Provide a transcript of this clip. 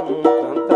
um cantar.